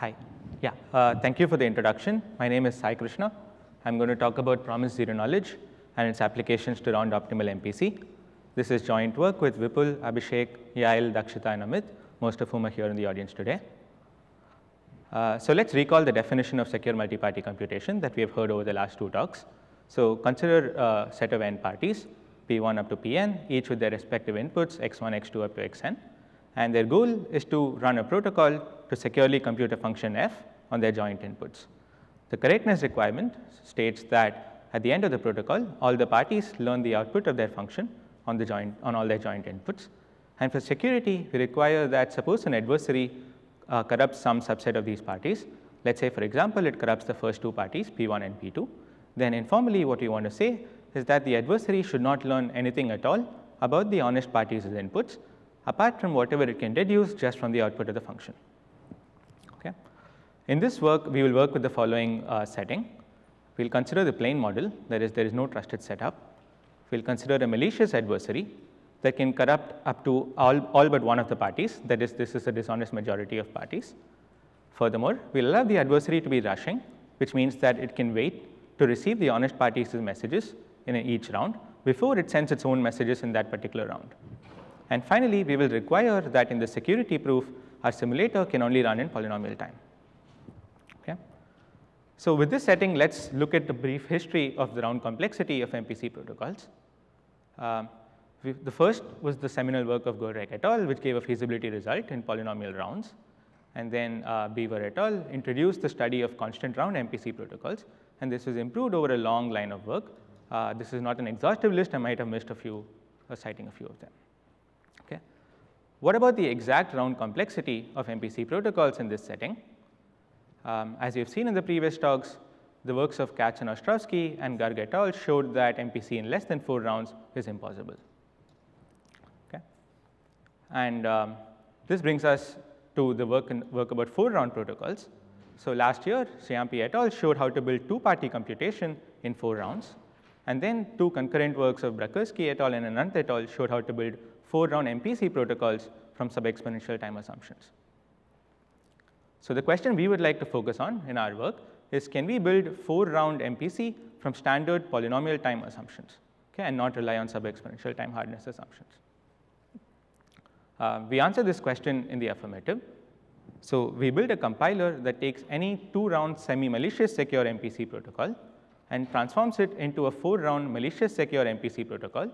Hi. Yeah, uh, thank you for the introduction. My name is Saikrishna. I'm going to talk about Promise Zero Knowledge and its applications to round optimal MPC. This is joint work with Vipul, Abhishek, Yael, Dakshita, and Amit, most of whom are here in the audience today. Uh, so let's recall the definition of secure multi-party computation that we have heard over the last two talks. So consider a set of n parties, p1 up to pn, each with their respective inputs, x1, x2 up to xn. And their goal is to run a protocol to securely compute a function f on their joint inputs. The correctness requirement states that at the end of the protocol, all the parties learn the output of their function on, the joint, on all their joint inputs. And for security, we require that suppose an adversary uh, corrupts some subset of these parties. Let's say, for example, it corrupts the first two parties, P1 and P2. Then informally, what we want to say is that the adversary should not learn anything at all about the honest parties' inputs, apart from whatever it can deduce just from the output of the function. Okay. In this work, we will work with the following uh, setting. We will consider the plain model, that is, there is no trusted setup. We will consider a malicious adversary that can corrupt up to all, all but one of the parties, that is, this is a dishonest majority of parties. Furthermore, we will allow the adversary to be rushing, which means that it can wait to receive the honest parties' messages in each round before it sends its own messages in that particular round. And finally, we will require that in the security proof, our simulator can only run in polynomial time. Okay. So with this setting, let's look at the brief history of the round complexity of MPC protocols. Um, the first was the seminal work of Goldreich et al., which gave a feasibility result in polynomial rounds. And then uh, Beaver et al. introduced the study of constant round MPC protocols, and this was improved over a long line of work. Uh, this is not an exhaustive list. I might have missed a few, uh, citing a few of them. What about the exact round complexity of MPC protocols in this setting? Um, as you've seen in the previous talks, the works of Katz and Ostrovsky and Garg et al. showed that MPC in less than four rounds is impossible. Okay. And um, this brings us to the work, in, work about four round protocols. So last year, Ciampi et al. showed how to build two-party computation in four rounds. And then two concurrent works of Brakerski et al. and Ananth et al. showed how to build four-round MPC protocols from sub-exponential time assumptions. So the question we would like to focus on in our work is can we build four-round MPC from standard polynomial time assumptions okay, and not rely on sub-exponential time hardness assumptions? Uh, we answer this question in the affirmative so we build a compiler that takes any two-round semi-malicious secure MPC protocol and transforms it into a four-round malicious secure MPC protocol,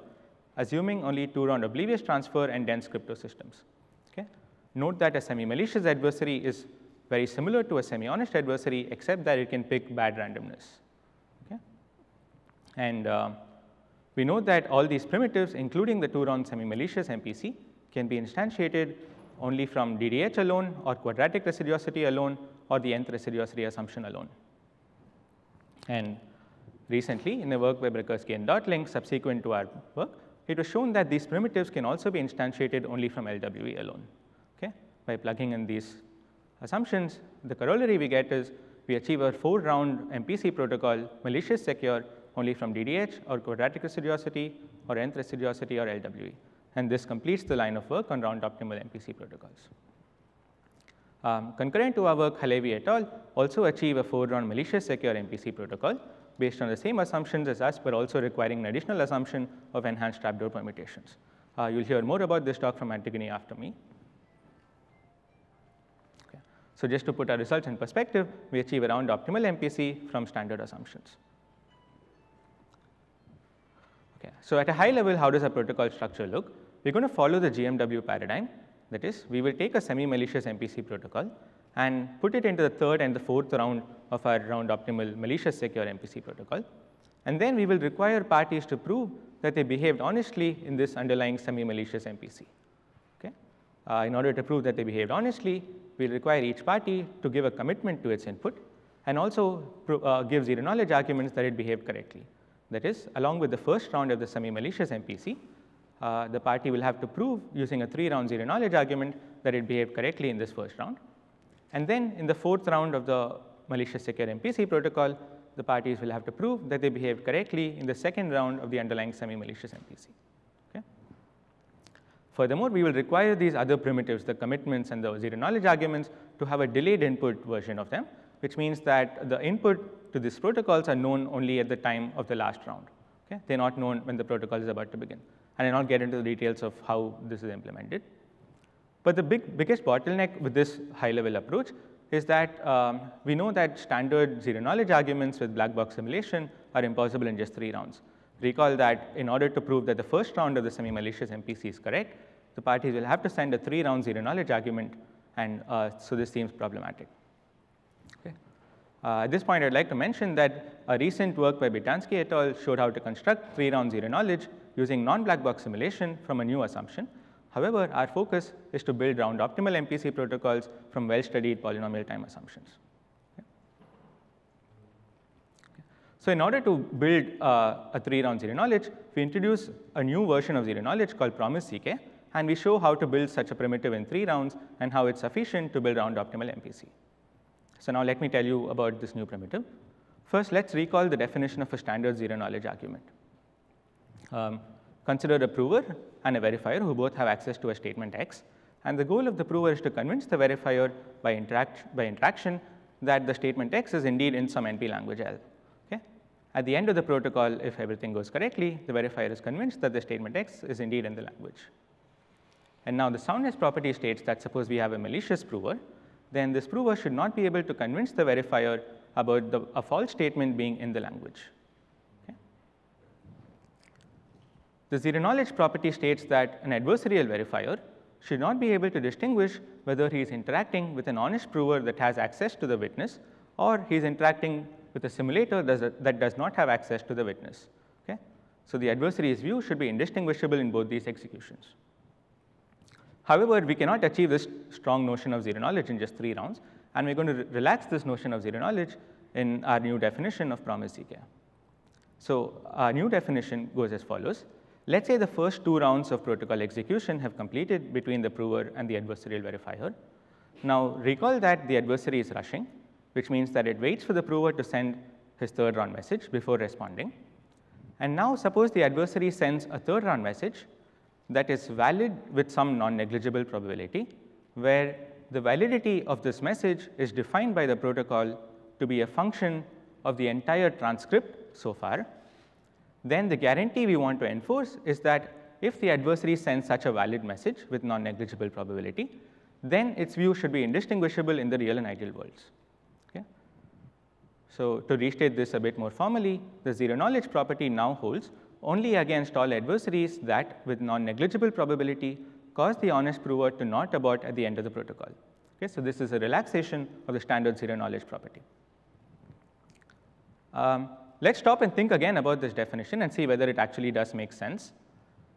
assuming only two-round oblivious transfer and dense crypto systems. Okay? Note that a semi-malicious adversary is very similar to a semi-honest adversary, except that it can pick bad randomness. Okay? And uh, we know that all these primitives, including the two-round semi-malicious MPC, can be instantiated only from DDH alone or quadratic residuosity alone or the nth residuosity assumption alone. And recently, in a work by Brakerski and Döttling subsequent to our work, it was shown that these primitives can also be instantiated only from LWE alone. Okay? By plugging in these assumptions, the corollary we get is we achieve a four-round MPC protocol, malicious secure, only from DDH or quadratic residuosity or nth residuosity or LWE and this completes the line of work on round optimal MPC protocols. Um, concurrent to our work, Halevi et al. also achieve a four-round malicious secure MPC protocol based on the same assumptions as us, but also requiring an additional assumption of enhanced trapdoor permutations. Uh, you'll hear more about this talk from Antigoni after me. Okay. So just to put our results in perspective, we achieve around optimal MPC from standard assumptions. Okay. So at a high level, how does a protocol structure look? We're going to follow the GMW paradigm. That is, we will take a semi-malicious MPC protocol and put it into the third and the fourth round of our round optimal malicious secure MPC protocol. And then we will require parties to prove that they behaved honestly in this underlying semi-malicious MPC. Okay? Uh, in order to prove that they behaved honestly, we require each party to give a commitment to its input and also uh, give zero knowledge arguments that it behaved correctly. That is, along with the first round of the semi-malicious MPC, uh, the party will have to prove using a three round zero knowledge argument that it behaved correctly in this first round. And then in the fourth round of the malicious secure MPC protocol, the parties will have to prove that they behaved correctly in the second round of the underlying semi-malicious MPC. Okay? Furthermore, we will require these other primitives, the commitments and the zero knowledge arguments, to have a delayed input version of them, which means that the input to these protocols are known only at the time of the last round. Okay? They're not known when the protocol is about to begin. And I'll not get into the details of how this is implemented. But the big, biggest bottleneck with this high-level approach is that um, we know that standard zero-knowledge arguments with black box simulation are impossible in just three rounds. Recall that in order to prove that the first round of the semi-malicious MPC is correct, the parties will have to send a three-round zero-knowledge argument, and uh, so this seems problematic. Okay. Uh, at this point, I'd like to mention that a recent work by Bitansky et al. showed how to construct three-round zero-knowledge using non-black box simulation from a new assumption, However, our focus is to build round optimal MPC protocols from well-studied polynomial time assumptions. So in order to build uh, a three-round zero knowledge, we introduce a new version of zero knowledge called promise ZK, and we show how to build such a primitive in three rounds and how it's sufficient to build round optimal MPC. So now let me tell you about this new primitive. First, let's recall the definition of a standard zero knowledge argument. Um, Consider a prover and a verifier who both have access to a statement X. And the goal of the prover is to convince the verifier by, interact, by interaction that the statement X is indeed in some NP language L. Okay? At the end of the protocol, if everything goes correctly, the verifier is convinced that the statement X is indeed in the language. And now the soundness property states that suppose we have a malicious prover, then this prover should not be able to convince the verifier about the, a false statement being in the language. The zero knowledge property states that an adversarial verifier should not be able to distinguish whether he is interacting with an honest prover that has access to the witness or he is interacting with a simulator that does not have access to the witness. Okay? So the adversary's view should be indistinguishable in both these executions. However, we cannot achieve this strong notion of zero knowledge in just three rounds, and we're going to re relax this notion of zero knowledge in our new definition of promise ZK. So our new definition goes as follows. Let's say the first two rounds of protocol execution have completed between the prover and the adversarial verifier. Now recall that the adversary is rushing, which means that it waits for the prover to send his third round message before responding. And now suppose the adversary sends a third round message that is valid with some non-negligible probability, where the validity of this message is defined by the protocol to be a function of the entire transcript so far, then the guarantee we want to enforce is that if the adversary sends such a valid message with non-negligible probability, then its view should be indistinguishable in the real and ideal worlds. Okay? So to restate this a bit more formally, the zero knowledge property now holds only against all adversaries that, with non-negligible probability, cause the honest prover to not abort at the end of the protocol. Okay? So this is a relaxation of the standard zero knowledge property. Um, Let's stop and think again about this definition and see whether it actually does make sense.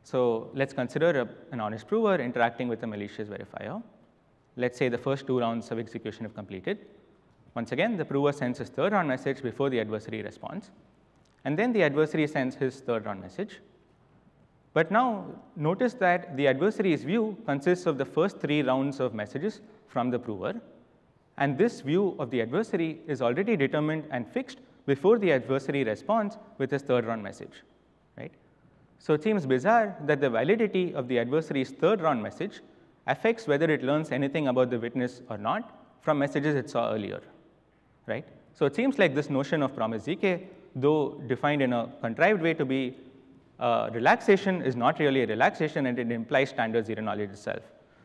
So let's consider a, an honest prover interacting with a malicious verifier. Let's say the first two rounds of execution have completed. Once again, the prover sends his third round message before the adversary responds. And then the adversary sends his third round message. But now notice that the adversary's view consists of the first three rounds of messages from the prover. And this view of the adversary is already determined and fixed before the adversary responds with his third round message, right? So it seems bizarre that the validity of the adversary's third round message affects whether it learns anything about the witness or not from messages it saw earlier, right? So it seems like this notion of promise ZK, though defined in a contrived way to be uh, relaxation, is not really a relaxation and it implies standard zero knowledge itself.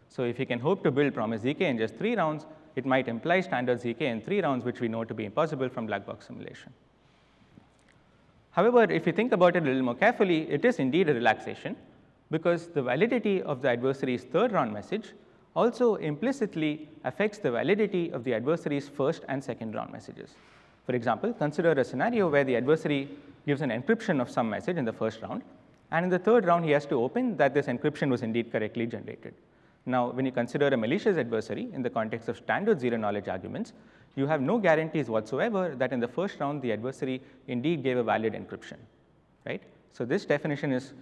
So if you can hope to build promise ZK in just three rounds, it might imply standard ZK in three rounds, which we know to be impossible from black box simulation. However, if you think about it a little more carefully, it is indeed a relaxation because the validity of the adversary's third round message also implicitly affects the validity of the adversary's first and second round messages. For example, consider a scenario where the adversary gives an encryption of some message in the first round, and in the third round, he has to open that this encryption was indeed correctly generated. Now, when you consider a malicious adversary in the context of standard zero knowledge arguments, you have no guarantees whatsoever that in the first round the adversary indeed gave a valid encryption, right? So this definition is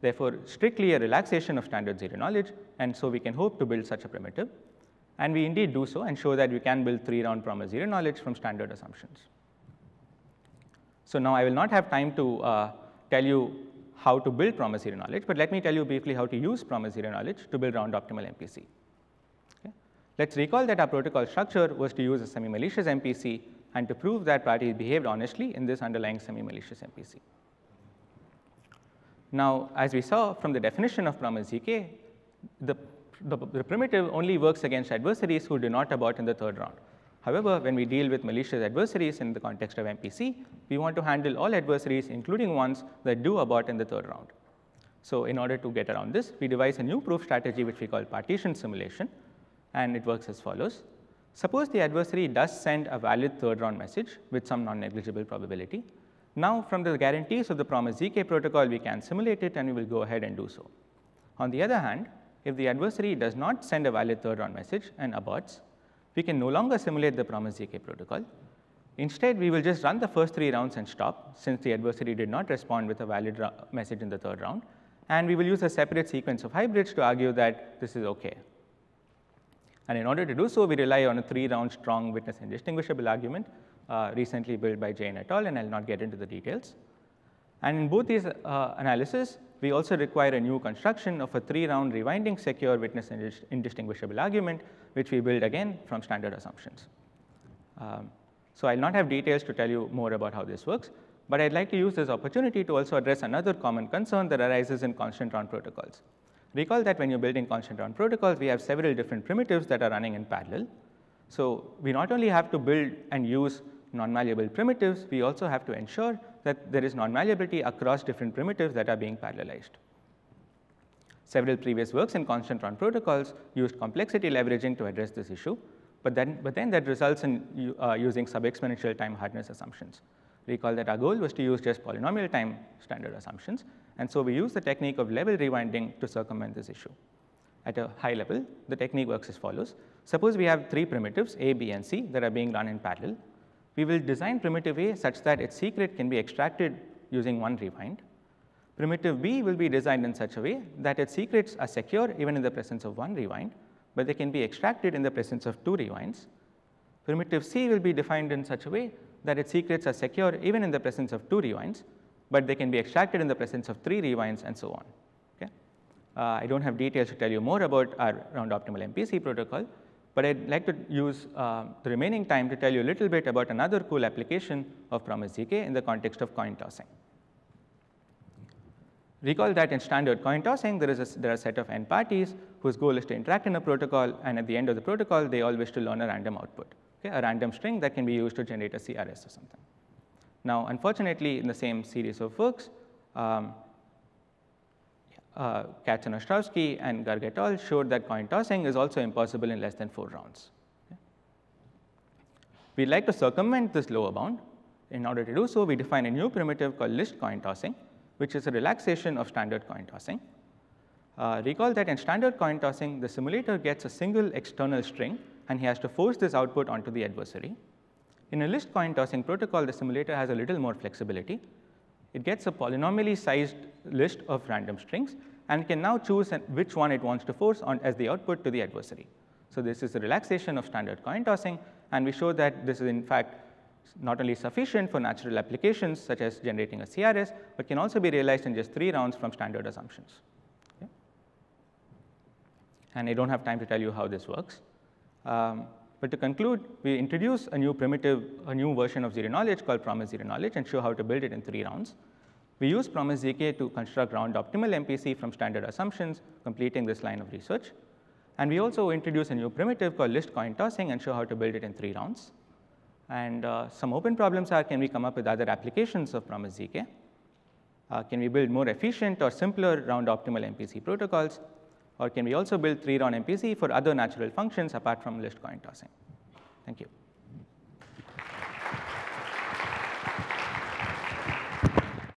therefore strictly a relaxation of standard zero knowledge, and so we can hope to build such a primitive. And we indeed do so and show that we can build three round promise zero knowledge from standard assumptions. So now I will not have time to uh, tell you how to build promise zero knowledge, but let me tell you briefly how to use promise zero knowledge to build round optimal MPC. Okay. Let's recall that our protocol structure was to use a semi-malicious MPC and to prove that parties behaved honestly in this underlying semi-malicious MPC. Now, as we saw from the definition of promise ZK, the, the, the, primitive only works against adversaries who do not abort in the third round. However, when we deal with malicious adversaries in the context of MPC, we want to handle all adversaries, including ones that do abort in the third round. So in order to get around this, we devise a new proof strategy which we call partition simulation, and it works as follows. Suppose the adversary does send a valid third round message with some non-negligible probability. Now, from the guarantees of the promise ZK protocol, we can simulate it and we will go ahead and do so. On the other hand, if the adversary does not send a valid third round message and aborts, we can no longer simulate the promise ZK protocol. Instead, we will just run the first three rounds and stop since the adversary did not respond with a valid message in the third round. And we will use a separate sequence of hybrids to argue that this is OK. And in order to do so, we rely on a three-round strong witness indistinguishable argument uh, recently built by Jain et al., and I'll not get into the details. And in both these uh, analyses, we also require a new construction of a three-round rewinding secure witness indistinguishable argument, which we build again from standard assumptions. Um, so I'll not have details to tell you more about how this works, but I'd like to use this opportunity to also address another common concern that arises in constant round protocols. Recall that when you're building constant round protocols, we have several different primitives that are running in parallel. So we not only have to build and use non-malleable primitives, we also have to ensure that there is non-malleability across different primitives that are being parallelized. Several previous works in constant round protocols used complexity leveraging to address this issue, but then, but then that results in uh, using sub-exponential time hardness assumptions. Recall that our goal was to use just polynomial time standard assumptions, and so we use the technique of level rewinding to circumvent this issue. At a high level, the technique works as follows. Suppose we have three primitives, A, B, and C, that are being run in parallel we will design primitive A such that its secret can be extracted using one rewind. Primitive B will be designed in such a way that its secrets are secure even in the presence of one rewind, but they can be extracted in the presence of two rewinds. Primitive C will be defined in such a way that its secrets are secure even in the presence of two rewinds, but they can be extracted in the presence of three rewinds and so on. Okay? Uh, I don't have details to tell you more about our round optimal MPC protocol, but I'd like to use uh, the remaining time to tell you a little bit about another cool application of Promise ZK in the context of coin tossing. Recall that in standard coin tossing, there, is a, there are a set of n parties whose goal is to interact in a protocol, and at the end of the protocol, they all wish to learn a random output, okay, a random string that can be used to generate a CRS or something. Now, unfortunately, in the same series of works, um, uh, Katz and Ostrovsky and Garg et al. showed that coin tossing is also impossible in less than four rounds. Okay. We'd like to circumvent this lower bound. In order to do so, we define a new primitive called list coin tossing, which is a relaxation of standard coin tossing. Uh, recall that in standard coin tossing, the simulator gets a single external string, and he has to force this output onto the adversary. In a list coin tossing protocol, the simulator has a little more flexibility. It gets a polynomially sized list of random strings and can now choose which one it wants to force on as the output to the adversary. So this is a relaxation of standard coin tossing, and we show that this is in fact not only sufficient for natural applications such as generating a CRS, but can also be realized in just three rounds from standard assumptions. Okay? And I don't have time to tell you how this works. Um, but to conclude, we introduce a new primitive, a new version of zero knowledge called promise zero knowledge and show how to build it in three rounds. We use promise ZK to construct round optimal MPC from standard assumptions, completing this line of research. And we also introduce a new primitive called list coin tossing and show how to build it in three rounds. And uh, some open problems are, can we come up with other applications of promise ZK? Uh, can we build more efficient or simpler round optimal MPC protocols? Or can we also build three-round MPC for other natural functions apart from list coin tossing? Thank you.